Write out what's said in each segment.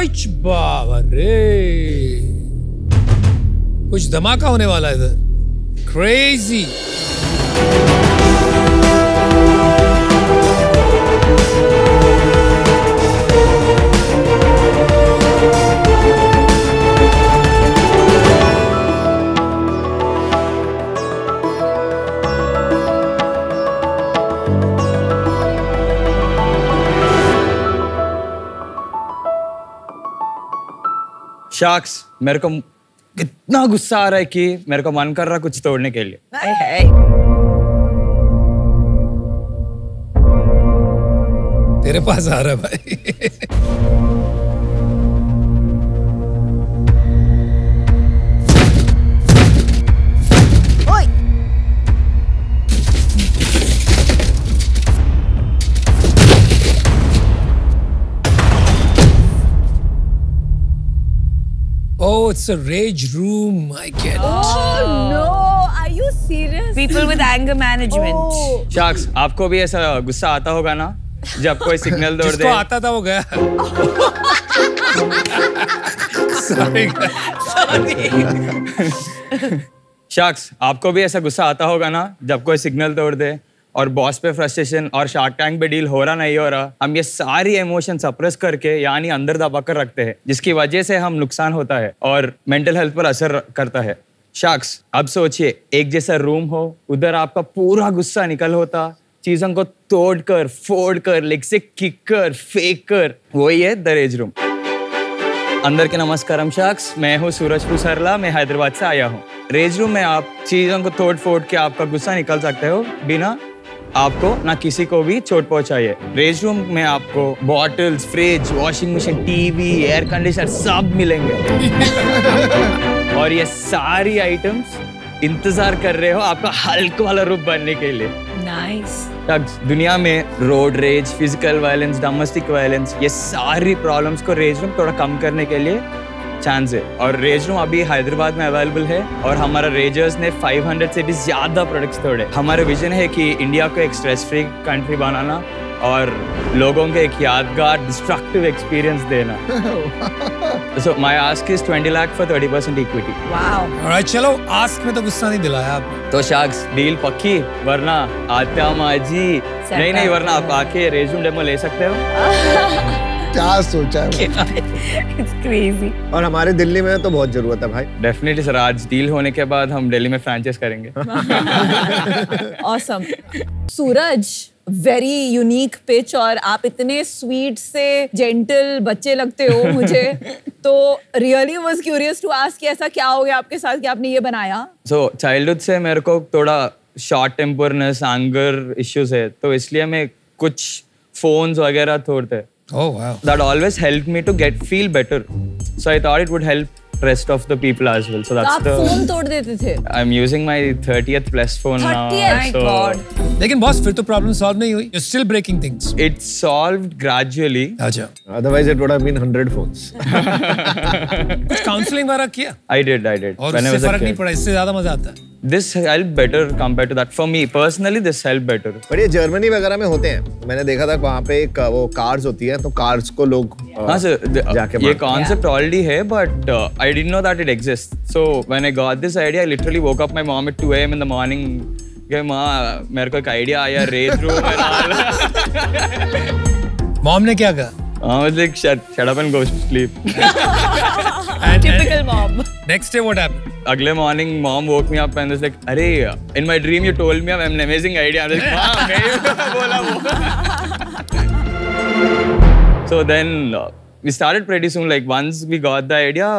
ओइच बाबरे कुछ धमाका होने वाला है इधर। क्रेजी शार्क्स मेरे को इतना गुस्सा आ रहा है कि मेरे को मन कर रहा है कुछ तोड़ने के लिए Hey, hey. तेरे पास आ रहा है भाई a rage room. I get it. Oh no, are you serious? People with anger management. Oh. Sharks आपको भी ऐसा गुस्सा आता होगा ना जब कोई सिग्नल तोड़ जिसको दे आता था वो गया Sorry, guys. शार्क्स आपको भी ऐसा गुस्सा आता होगा ना जब कोई सिग्नल तोड़ दे और बॉस पे फ्रस्ट्रेशन और शार्क टैंक पे डील हो रहा नहीं हो रहा, हम ये सारी इमोशन सप्रेस करके, यानी अंदर दबा कर रखते हैं, जिसकी वजह से हम नुकसान होता है और मेंटल हेल्थ पर असर करता है। शार्क्स अब सोचिए, एक जैसा रूम हो, उधर आपका पूरा गुस्सा निकल होता, चीज़ों को तोड़ कर, फोड़ कर लेग से किक कर फेंक कर, वही है द रेज रूम अंदर के नमस्कार शख्स मैं हूँ सूरज पुसरला, मैं हैदराबाद से आया हूँ। रेज रूम में आप चीज़ों को तोड़ फोड़ के आपका गुस्सा निकल सकते हो, बिना आपको ना किसी को भी चोट पहुंचाइए। रेज रूम में आपको bottles fridge washing machine TV air conditioner सब मिलेंगे। और ये सारी आइटम्स इंतज़ार कर रहे हो आपका हल्क वाला रूप बनने के लिए। Nice Nice. दुनिया में road rage physical violence domestic violence ये सारी प्रॉब्लम्स को रेज रूम थोड़ा कम करने के लिए चांस है और रेज रूम अभी हैदराबाद में अवेलेबल है और हमारा रेजर्स ने 500 से भी ज़्यादा प्रोडक्ट्स तोड़े। हमारा विजन है कि इंडिया को एक स्ट्रेस फ्री कंट्री बनाना और लोगों को एक यादगार डिस्ट्रक्टिव एक्सपीरियंस देना। So my ask is 20 lakh for 30 percent equity. Alright, चलो आस्क में तो गुस्सा नहीं दिलाया आपने। तो शार्क्स डील पक्की? वरना आत्या माजी नहीं नहीं वरना आप आके रेज्यूम डेमो ले सकते हो। क्या सोचा है? It's crazy. और हमारे दिल्ली में तो बहुत ज़रूरत है भाई डेफिनेटली सर आज डील होने के बाद हम दिल्ली में फ्रैंचाइज करेंगे awesome. Suraj very unique pitch और आप इतने स्वीट से जेंटल बच्चे लगते हो मुझे तो really was curious to ask ऐसा क्या हो गया आपके साथ कि आपने ये बनाया सो so, चाइल्डहुड से मेरे को थोड़ा शॉर्ट टेम्परनेस एंगर इश्यूज़ है तो इसलिए मैं कुछ फोन्स वगैरह तोड़ते Oh wow. that always helped me to get feel better so i thought it would help rest of the people as well so तो that's आप the फ़ोन तोड़ देते थे i'm using my 30th plus phone 30th? now My so God. लेकिन boss फिर तो problem solve नहीं हुई you still breaking things it solved gradually अच्छा otherwise it would have been 100 phones कुछ काउंसलिंग वगैरह किया i did i did और when i उससे फ़र्क नहीं पड़ा इससे ज़्यादा मज़ा आता है this helped better compared to that. For me personally this helped better. पर ये जर्मनी वगैरह में होते हैं। मैंने देखा था वहाँ पे एक वो कार्स होती है तो कार्स को लोग हाँ सर जाके ये कॉन्सेप्ट ऑलरेडी है but I didn't know that it exist so when I got this idea I literally woke up my mom at 2 am in the morning. कि माँ मेरे को एक आइडिया आया rage room and all mom ने क्या कहा I was like shut shut up and go sleep And- Typical and mom. next day what happened? Agle morning mom woke me up and was like "Arey, in my dream you told me I have an amazing idea I was like हाँ मैं ही बोला वो so then uh, we started pretty soon like once we got the idea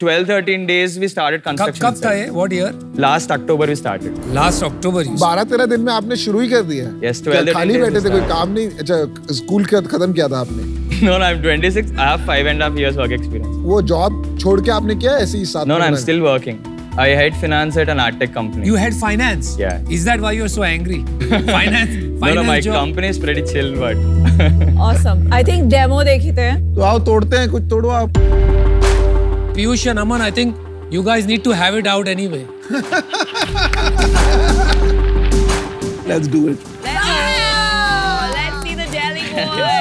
12 13 days we started कब construction कब था ये what year last October we started last October बारह तेरह दिन में आपने शुरू ही कर दिया है? Yes, 12 क्या days खाली we बैठे थे कोई. काम नहीं अच्छा स्कूल का खत्म किया था आपने no no I'm 26 I have five and a half years work experience वो जॉब छोड़ के आपने किया ऐसे ही साथ no no I'm still working I head finance at an art tech company You had finance. Yeah. Is that why you're so angry? finance. no finance no my job. company is pretty chill but awesome I think demo देखते हैं तो आओ तोड़ते हैं कुछ तोड़ो आप Piyush and Aman, I think you guys need to have it out anyway. Let's do it. Let's, oh, let's see the jelly boy.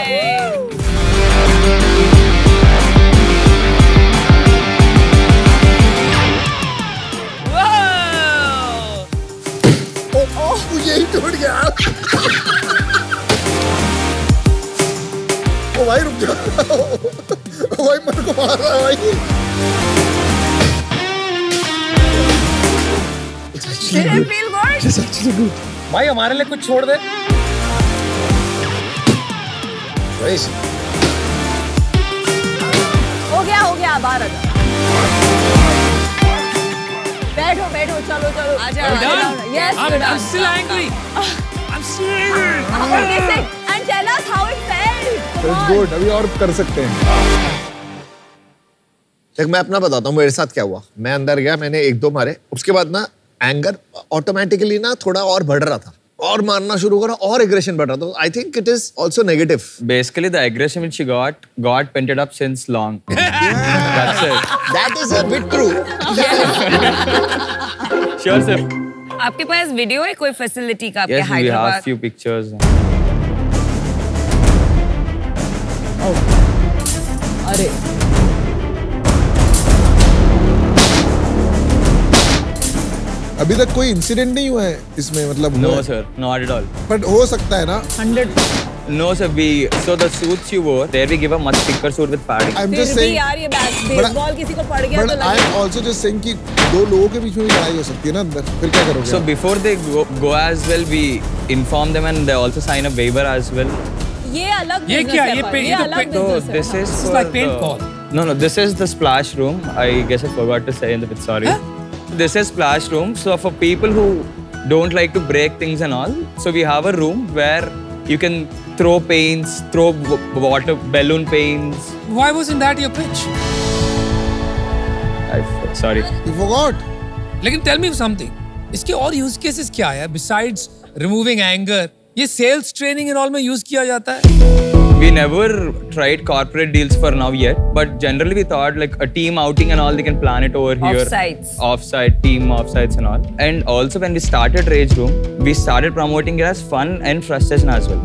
भाई हमारे लिए कुछ छोड़ दे। हो गया हो गया बाहर आ बैठो बैठो चलो चलो। आ जाओ, yes I'm, I'm still angry. I'm still angry. and tell us how it felt. Come it's good अभी और कर सकते हैं। देख मैं अपना बताता हूँ मेरे साथ क्या हुआ। मैं अंदर गया मैंने एक दो मारे। उसके बाद ना एंगर ऑटोमेटिकली ना थोड़ा और बढ़ रहा था। और मारना शुरू करा और एग्रेशन बढ़ रहा था। I think it is also negative Basically, the aggression which she got got painted up since long. That's it. That is a bit true Sure, sir. आपके पास वीडियो है? कोई फैसिलिटी का आपके Yes, we have Hyderabad few pictures. अरे। अभी तक कोई इंसिडेंट नहीं हुआ है इसमें मतलब है। sir, not at all. But हो सकता है ना hundred No, sir. We so the suits you wore there we give a much thicker suit with padding. I am फिर जस्ट भी सेइंग यार ये बेसबॉल किसी को पड़ गया बट तो लगे एम आल्सो जस्ट सेइंग कि दो लोगों के बीच में भी लड़ाई हो सकती है ना अंदर फिर क्या करोगे So before they go, go as well, we inform them and they also sign a waiver as well. ये अलग ये क्या? है ये पे- ये ये तो this हाँ। is This is like paint ball. No, no. This is the splash room. I guess I forgot to say in the bit. Sorry. This is splash room. So for people who don't like to break things and all, so we have a room where you can throw paints, throw water balloon paints. Why wasn't that your pitch? I, sorry. You forgot. लेकिन tell me something. इसके और use cases क्या है besides removing anger? ये sales training and all में use किया जाता है We never tried corporate deals for now yet, but generally we thought like a team outing and all they can plan it over here. Offsites. Offsite, team offsites and all. And also when we started Rage Room, we started promoting it as fun and frustration as well.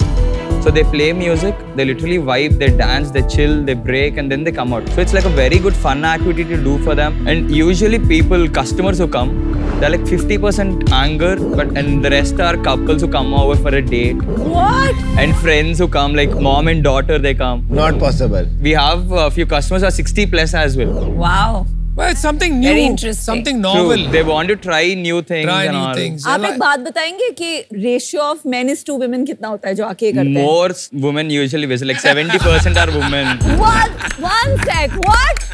So they play music, they literally vibe, they dance, they chill, they break, and then they come out. So it's like a very good fun activity to do for them. And usually people, customers who come, they're like 50% anger, but and the rest are couples who come over for a date. What? And friends who come, like mom and daughter, they come. Not possible. We have a few customers who are 60 plus as well. Wow. Well, it's something new Very interesting. something True. novel they want to try new things try new all things आप एक बात बताएँगे कि ratio of men is to women कितना होता है जो आके करते हैं more women usually visit like 70% are women What? One sec. What?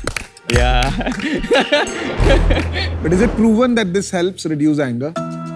yeah But is it proven that this helps reduce anger?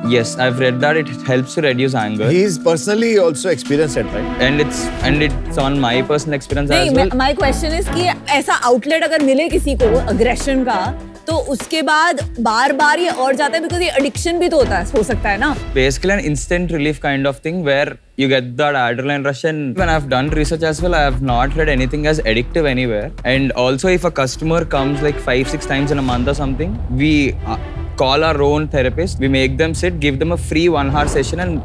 yes i've read that it helps to reduce anger he is personally also experience it right and it's and it's on my personal experience नहीं as well my question is कि ऐसा outlet अगर मिले किसी को aggression का तो उसके बाद बार बार ये और जाता है बिकॉज ये एडिक्शन भी तो होता है हो सकता है ना basically an instant relief kind of thing where you get that adrenaline rush and when i've done research as well i have not read anything as addictive anywhere and also if a customer comes like five six times in a month or something we uh, call our own therapist we make them sit give them a free one hour session and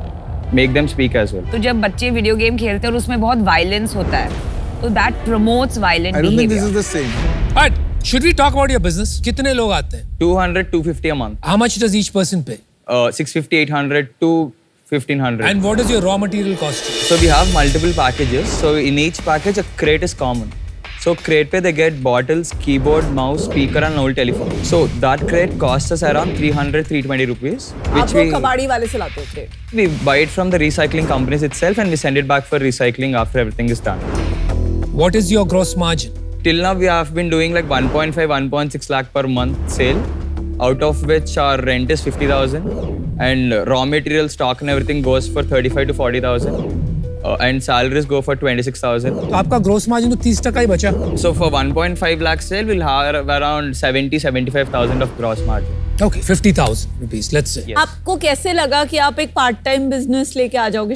make them speak as well तो जब बच्चे video game खेलते हैं और उसमें बहुत violence होता है तो that promotes violent I don't think this is the same. but should we talk about your business कितने लोग आते हैं 200 250 a month how much does each person pay uh, 650 800 to 1500 and what is your raw material cost So we have multiple packages. So in each package, a crate is common. So crate pe they get bottles, keyboard, mouse, speaker, and old telephone. So that crate costs us around 300, 320 rupees, आप which वो we कबाड़ी वाले से लाते हो crate. we buy it from the recycling companies itself, and we send it back for recycling after everything is done. what is your gross margin Till now, we have been doing like 1.5, 1.6 lakh per month sale, out of which our rent is 50,000, and raw material stock and everything goes for 35 to 40,000. And salaries go for twenty six thousand आपका gross margin तो तीस टका ही बचा। So for one point five lakh sale will have around seventy seventy five thousand of gross margin okay fifty thousand rupees let's say आपको कैसे लगा कि आप एक पार्ट टाइम बिज़नेस लेके आ जाओगे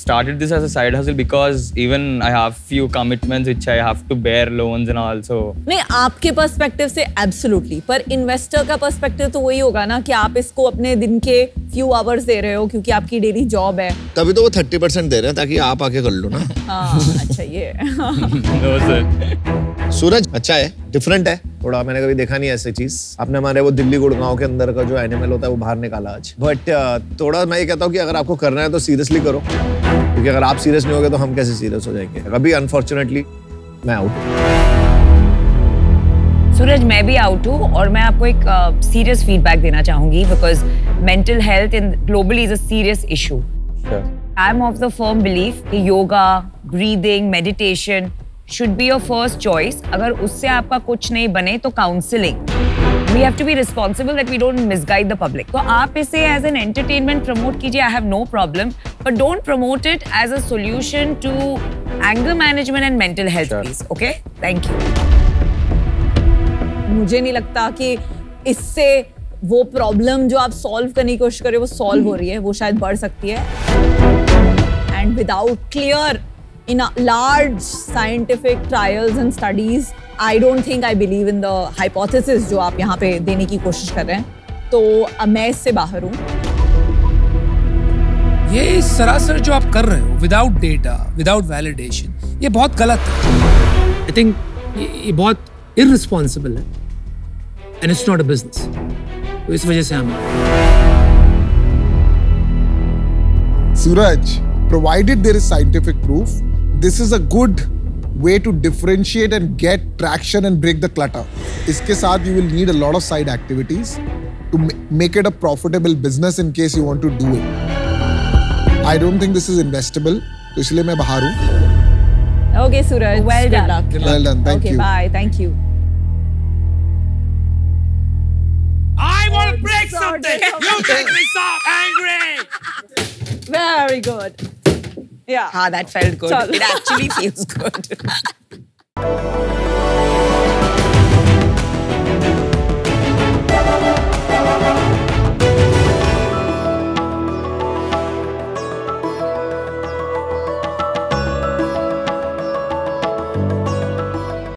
started this as a side hustle because even I have few commitments which I have to bear loans and all. नहीं आपके पर्सपेक्टिव से एब्सोल्युटली पर इन्वेस्टर का पर्सपेक्टिव तो वही होगा ना कि आप इसको अपने दिन के फ्यू आवर्स दे रहे हो क्योंकि आपकी डेली जॉब है। तभी तो वो थर्टी परसेंट दे रहे हैं ताकि आप आके कर लो ना। हाँ अच्छा ये। No sir. सूरज अच्छा है डिफरेंट है। थोड़ा मैंने कभी देखा नहीं ऐसी चीज़। आपने हमारे वो दिल्ली गुड़गांव के अंदर का जो एनिमल होता है वो बाहर निकाला आज। बट थोड़ा मैं ये कहता हूँ कि अगर आपको करना है तो सीरियसली करो। क्योंकि अगर आप सीरियस नहीं होगे तो हम कैसे सीरियस हो जाएँगे? अभी अनफॉर्चुनेटली मैं आउट सूरज मैं भी आउट हूँ और मैं आपको एक सीरियस फीडबैक देना चाहूँगी because mental health in globally is a serious issue I am of the firm belief कि yoga breathing meditation should be your first choice अगर उससे आपका कुछ नहीं बने तो counselling we have to be responsible that we don't misguide the public तो आप इसे एज एन एंटरटेनमेंट प्रमोट कीजिए I have no problem but don't promote it as a solution to anger management and mental health please okay thank you मुझे नहीं लगता कि इससे वो प्रॉब्लम जो आप सॉल्व करने की कोशिश कर रहे हो वो सॉल्व हो रही है वो शायद बढ़ सकती है। And without clear in large scientific trials and studies I don't think I believe in the hypothesis जो आप यहाँ पे देने की कोशिश कर रहे हैं। तो अब मैं इससे बाहर हूँ। ये सरासर जो आप कर रहे हो विदाउट डेटा विदाउट वैलिडेशन ये बहुत गलत है। आई थिंक ये, ये बहुत इररिस्पॉन्सिबल है। And it's not a business तो इस वजह से हम सूरज provided there is scientific proof this is a good way to differentiate and get traction and break the clutter. इसके साथ you will need a lot of side activities to ma- make it a profitable business in case you want to do it. I don't think this is investable, तो इसलिए मैं बाहर हूँ. Okay Suraj Well Good done. luck. Well done, thank okay, you. bye. Thank you. I want to break something. You make me so angry. Very good. yeah. Ah, that felt good. Chal. It actually feels good.